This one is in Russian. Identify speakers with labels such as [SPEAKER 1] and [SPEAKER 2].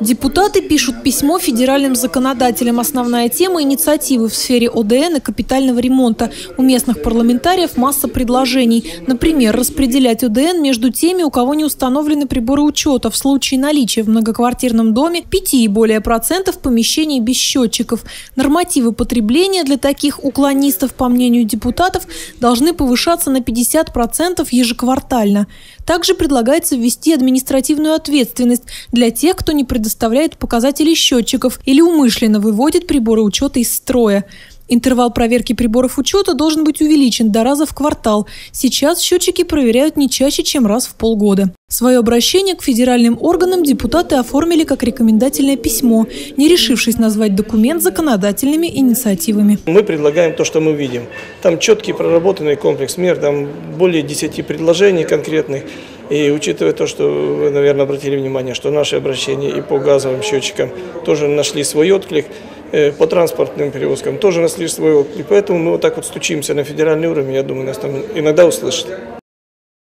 [SPEAKER 1] Депутаты пишут письмо федеральным законодателям. Основная тема – инициативы в сфере ОДН и капитального ремонта. У местных парламентариев масса предложений. Например, распределять ОДН между теми, у кого не установлены приборы учета в случае наличия в многоквартирном доме 5 и более процентов помещений без счетчиков. Нормативы потребления для таких уклонистов, по мнению депутатов, должны повышаться на 50% процентов ежеквартально. Также предлагается ввести административную ответственность для тех, кто не предоставляет показатели счетчиков или умышленно выводит приборы учета из строя. Интервал проверки приборов учета должен быть увеличен до раза в квартал. Сейчас счетчики проверяют не чаще, чем раз в полгода. Свое обращение к федеральным органам депутаты оформили как рекомендательное письмо, не решившись назвать документ законодательными инициативами.
[SPEAKER 2] Мы предлагаем то, что мы видим. Там четкий проработанный комплекс мер, там более 10 предложений конкретных. И учитывая то, что вы, наверное, обратили внимание, что наши обращения и по газовым счетчикам тоже нашли свой отклик, по транспортным перевозкам тоже нашли свой отклик. Поэтому мы вот так вот стучимся на федеральный уровень, я думаю, нас там иногда услышат.